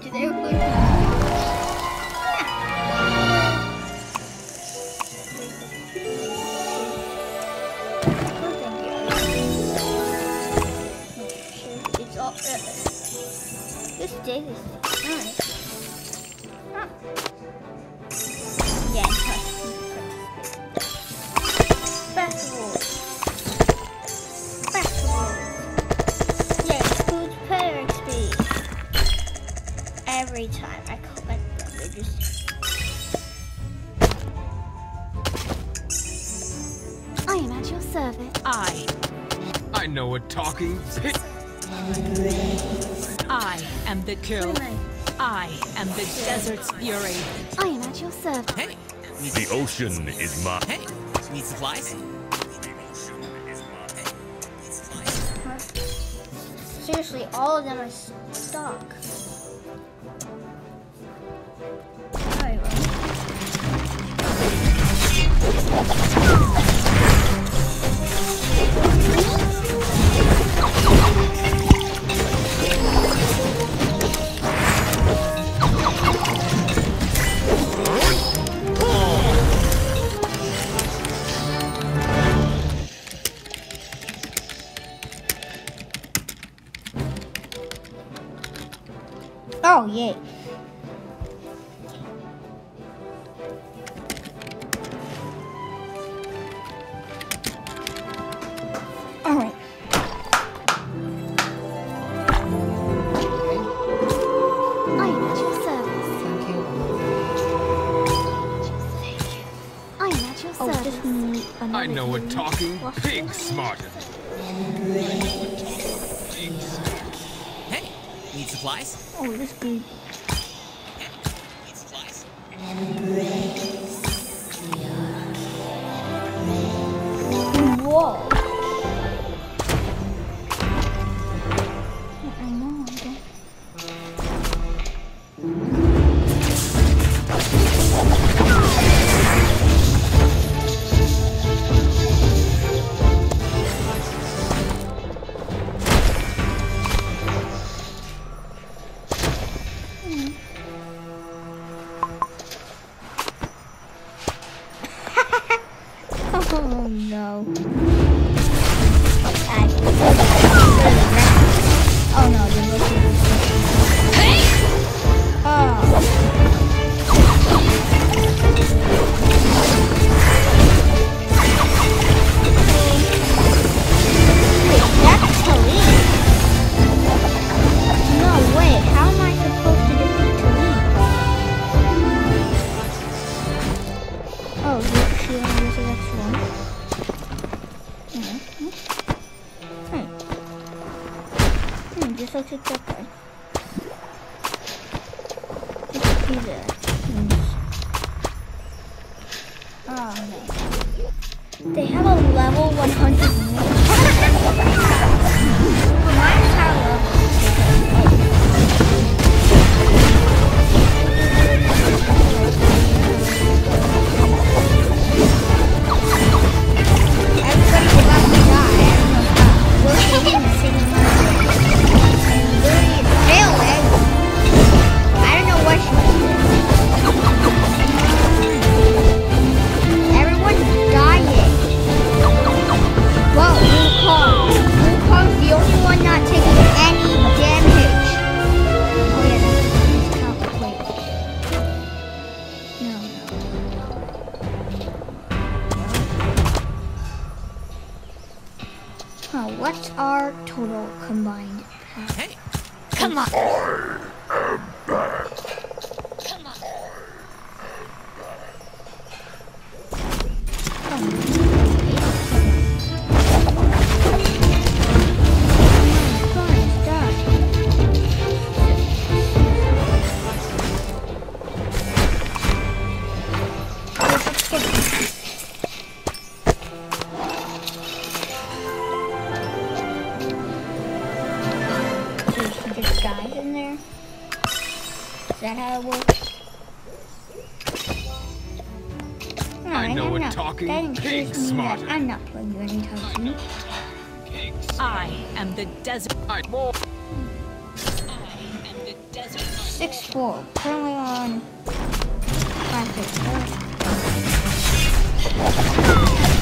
Today we're playing. It's all. Uh, this day is nice. Every time I collect them, they just. I am at your service. I, I know a talking pig. I am the kill. I am the desert's fury. I am at your service. Hey, The ocean is my. hey, need supplies? Seriously, all of them are stuck. Oh, yay. I know a unit. talking What's pig this? smarter. Hey, need supplies? Oh, this good. Need supplies? Oh no, you're looking. For something. That's Talee? No way, how am I supposed to defeat Talee? Oh. Wait, Hmm. Hmm. Just like that guy. Just there. Hmm. Oh no. They have a level 100 our total combined? power? Hey, Come on. Just guys in there. Is that how it works? No, I know I'm a talking that didn't pig choose me smarter. yet. I'm not playing you anytime soon. I am the desert. I. I am the desert. six four. Currently on five six four.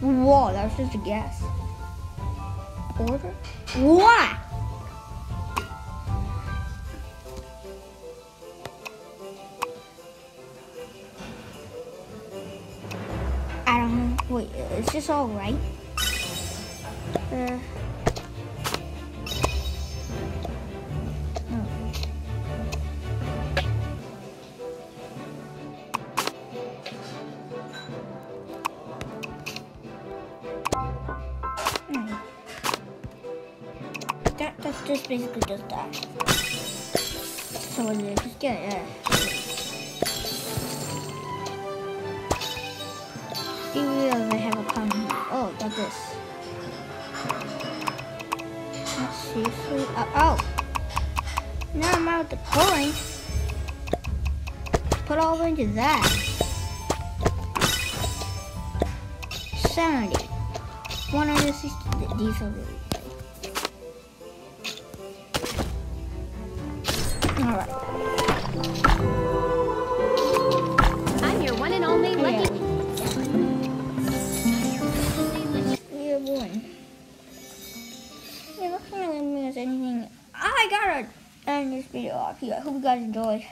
Whoa, that was just a guess. Order? What? Is this all right? Uh. no. Hmm. That, that's just basically just that. So yeah, just get it. See if I have a common. Oh, got this. Let's see if we. Uh, oh! Now I'm out the coin. Put all into that. 70. 160. These are really. Alright. End this video off here. I hope you guys enjoyed.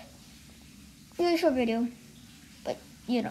Really short video, but you know.